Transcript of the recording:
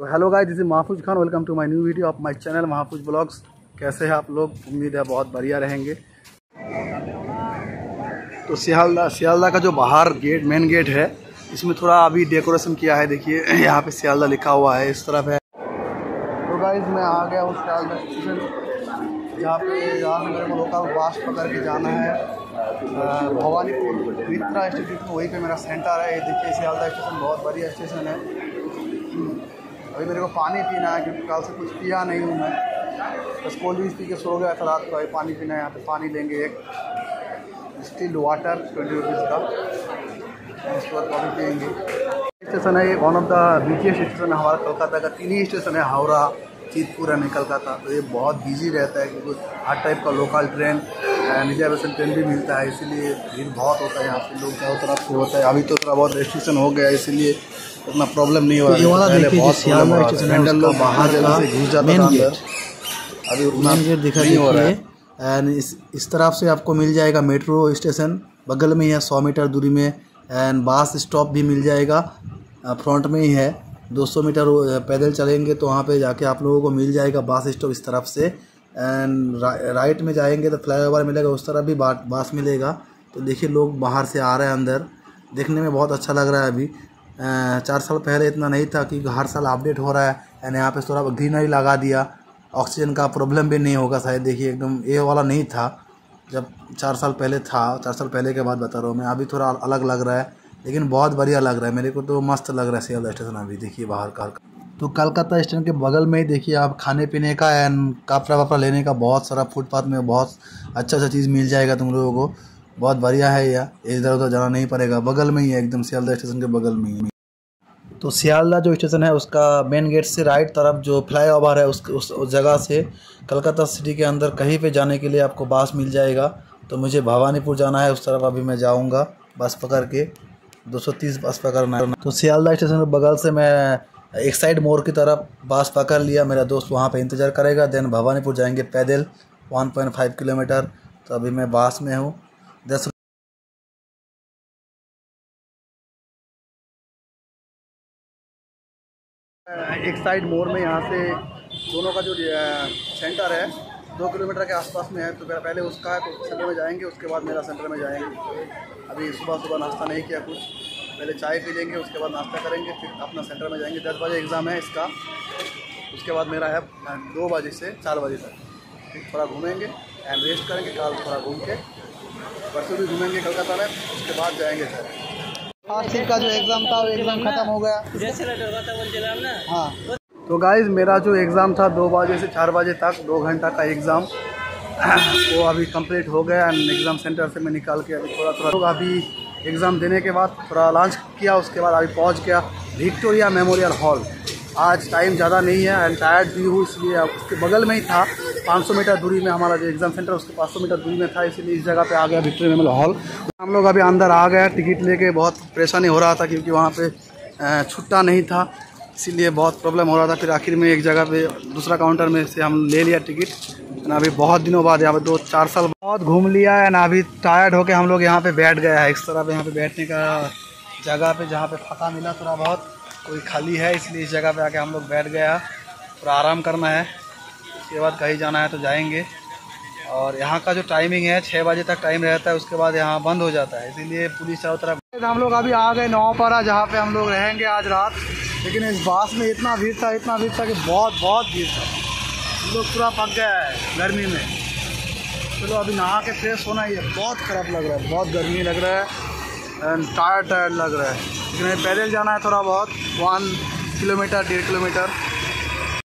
तो hello guys this is Mahfooz Khan welcome to my new video of my channel Mahfooz vlogs कैसे हैं आप लोग? उम्मीद है बहुत बढ़िया रहेंगे। तो सियालदा सियालदा का जो बाहर गेट मेन गेट है, इसमें थोड़ा अभी डेकोरेशन किया है, देखिए, यहाँ पे सियालदा लिखा हुआ है, इस तरफ़ है। तो गाइज़ मैं आ गया हूँ सियालदा स्टेशन जहाँ पे से मेरे को लोकल बास पकड़ के जाना है। भवानीपुर मित्रा इंस्टीट्यूट वहीं पे मेरा सेंटर है। देखिए, सियालदा स्टेशन बहुत बढ़िया स्टेशन है। अभी मेरे को पानी पीना है, क्योंकि कल से कुछ पिया नहीं हूँ मैं। बस कोल्ड ड्रिंक्स पी के सो गया था रात को, अभी पानी पीना है, यहाँ पे पानी लेंगे एक स्टील वाटर ट्वेंटी रुपीज़ का। उसके बाद पानी पियेंगे। स्टेशन है one of the busiest station है हमारा कोलकाता का। तीन ही स्टेशन है, हावड़ा, चीतपुर है कलकत्ता। तो ये बहुत बिज़ी रहता है, क्योंकि हर टाइप का लोकल ट्रेन रिजर्वेशन ट्रेन भी मिलता है इसीलिए भीड़ बहुत होता है यहाँ पे लोग चारों तरफ़ से होता है। अभी तो थोड़ा बहुत रेस्ट्रिक्शन हो गया इसीलिए उतना प्रॉब्लम नहीं हो रहा है बहुत हो था लोग बाहर जगह से घुस जाता था अभी उतना दिखा नहीं हो रहा है। एंड इस इस तरफ़ से आपको मिल जाएगा मेट्रो स्टेशन बगल में ही है सौ मीटर दूरी में। एंड बस स्टॉप भी मिल जाएगा। फ्रंट में ही है। 200 मीटर पैदल चलेंगे तो वहाँ पे जाके आप लोगों को मिल जाएगा बस स्टॉप इस तरफ़ से। एंड रा, राइट में जाएँगे तो फ्लाई ओवर मिलेगा उस तरफ़ भी बास मिलेगा। तो देखिए लोग बाहर से आ रहे हैं अंदर। देखने में बहुत अच्छा लग रहा है अभी। चार साल पहले इतना नहीं था कि हर साल अपडेट हो रहा है। एंड यहाँ पे थोड़ा ग्रीनरी लगा दिया। ऑक्सीजन का प्रॉब्लम भी नहीं होगा शायद। देखिए एकदम ये वाला नहीं था। जब चार साल पहले था चार साल पहले के बाद बता रहा हूँ मैं। अभी थोड़ा अलग लग रहा है। लेकिन बहुत बढ़िया लग रहा है। मेरे को तो मस्त लग रहा है सियालदा स्टेशन अभी। देखिए बाहर का तो कलकत्ता स्टेशन के बगल में ही देखिए आप खाने पीने का एंड कपड़ा वपड़ा लेने का बहुत सारा फुटपाथ में बहुत अच्छा अच्छा चीज़ मिल जाएगा तुम लोगों को। बहुत बढ़िया है यह। इधर उधर जाना नहीं पड़ेगा। बगल में ही है एकदम सियालदा स्टेशन के बगल में ही। तो सियालदा जो स्टेशन है उसका मेन गेट से राइट तरफ़ जो फ्लाई ओवर है उस उस, उस जगह से कलकत्ता सिटी के अंदर कहीं पे जाने के लिए आपको बस मिल जाएगा। तो मुझे भवानीपुर जाना है उस तरफ़ अभी मैं जाऊँगा बस पकड़ के। 230 बस पकड़ना है। तो सियालदा स्टेशन के बगल से मैं एक साइड मोड़ की तरफ़ बस पकड़ लिया, मेरा दोस्त वहाँ पे इंतज़ार करेगा। देन भवानीपुर जाएँगे पैदल 1.5 किलोमीटर। तो अभी मैं बस में हूँ। दस एक साइड मोड़ में यहाँ से दोनों का जो सेंटर है, दो किलोमीटर के आसपास में है। तो मेरा पहले उसका है तो सेंटर में जाएँगे, उसके बाद मेरा सेंटर में जाएँगे। अभी सुबह सुबह नाश्ता नहीं किया कुछ। पहले चाय पी लेंगे उसके बाद नाश्ता करेंगे फिर अपना सेंटर में जाएँगे। दस बजे एग्ज़ाम है इसका। उसके बाद मेरा है दो बजे से चार बजे तक। फिर थोड़ा घूमेंगे एंड रेस्ट करेंगे कल थोड़ा घूम के। परसों भी घूमेंगे कलकत्ता में उसके बाद जाएँगे सर फार्सी का जो एग्ज़ाम था वो एग्ज़ाम ख़त्म हो गया। हाँ। तो गाइज़ मेरा जो एग्ज़ाम था दो बजे से चार बजे तक दो घंटा का एग्ज़ाम वो अभी कंप्लीट हो गया एंड एग्ज़ाम सेंटर से मैं निकाल के अभी थोड़ा थोड़ा अभी एग्ज़ाम देने के बाद, थोड़ा लॉन्च किया, उसके बाद अभी पहुँच गया विक्टोरिया मेमोरियल हॉल। आज टाइम ज़्यादा नहीं है एंड टायर्ड भी हूँ, इसलिए उसके बगल में ही था। 500 मीटर दूरी में हमारा जो एग्ज़ाम सेंटर उसके 500 मीटर दूरी में था, इसीलिए इस जगह पे आ गया विक्टोरिया मेमोरियल हॉल। हम लोग अभी अंदर आ गए, टिकट लेके बहुत परेशानी हो रहा था, क्योंकि वहाँ पर छुट्टा नहीं था, इसीलिए बहुत प्रॉब्लम हो रहा था। फिर आखिर में एक जगह पे, दूसरा काउंटर में से हम ले लिया टिकट। अभी बहुत दिनों बाद, यहाँ पे दो, चार साल बहुत घूम लिया है, ना अभी टायर्ड होके हम लोग यहाँ पे बैठ गया है। इस तरह पे यहाँ पे बैठने का जगह पे जहाँ पे फका मिला थोड़ा बहुत, कोई खाली है, इसलिए इस जगह पे आके हम लोग बैठ गया थोड़ा आराम करना है। उसके बाद कहीं जाना है तो जाएँगे। और यहाँ का जो टाइमिंग है छः बजे तक टाइम रहता है, उसके बाद यहाँ बंद हो जाता है। इसीलिए पुलिस चारों तरफ़ हम लोग अभी आ गए नौपारा, जहाँ पे हम लोग रहेंगे आज रात। लेकिन इस बास में इतना भीड़ था, इतना भीड़ था कि बहुत बहुत भीड़ था। हम लोग पूरा पक गया है गर्मी में। चलो, अभी नहा के फ्रेश होना ही है बहुत ख़राब लग रहा है, बहुत गर्मी लग रहा है एंड टायर टायर लग रहा है। लेकिन पैदल जाना है थोड़ा बहुत वन किलोमीटर, डेढ़ किलोमीटर।